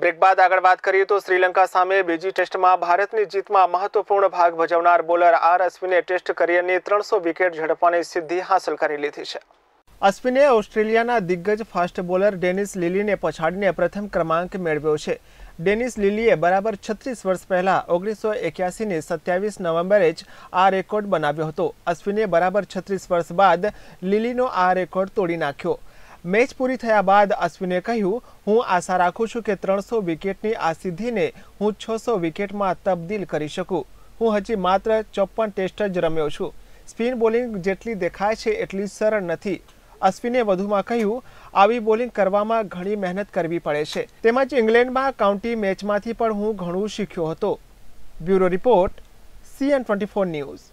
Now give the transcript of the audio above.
Break બાદ આગળ વાત કરીએ તો શ્રીલંકા સામે બીજી ટેસ્ટમાં ભારતની જીતમાં મહત્વપૂર્ણ ભાગ ભજવનાર બોલર આર અશ્વિને ટેસ્ટ કરિયરની ત્રણસો વિકેટ ઝડપવાની સિદ્ધિ હાંસલ કરી લીધી છે. અશ્વિને ઓસ્ટ્રેલિયાના દિગ્ગજ ફાસ્ટ બોલર ડેનિસ લીલીને પછાડીને પ્રથમ ક્રમાંક મેળવ્યો છે. ડેનિસ લીલીએ બરાબર છત્રીસ વર્ષ પહેલાં ઓગણીસો એક્યાસીની સત્યાવીસ નવેમ્બરે જ આ રેકોર્ડ બનાવ્યો હતો. અશ્વિને બરાબર છત્રીસ વર્ષ બાદ લીલીનો આ રેકોર્ડ તોડી નાખ્યો. મેચ પૂરી થયા બાદ અશ્વિને કહ્યું, હું આશા રાખું છું કે ત્રણસો વિકેટની આ સિદ્ધિને હું છસો વિકેટમાં તબદીલ કરી શકું. હું હજી માત્ર ચોપ્પન ટેસ્ટ જ રમ્યો છું. સ્પિન બોલિંગ જેટલી દેખાય છે એટલી સરળ નથી. અશ્વિને વધુમાં કહ્યું, આવી બોલિંગ કરવામાં ઘણી મહેનત કરવી પડે છે. તેમજ ઇંગ્લેન્ડમાં કાઉન્ટી મેચમાંથી પણ હું ઘણું શીખ્યો હતો. Bureau report, CN twenty four news.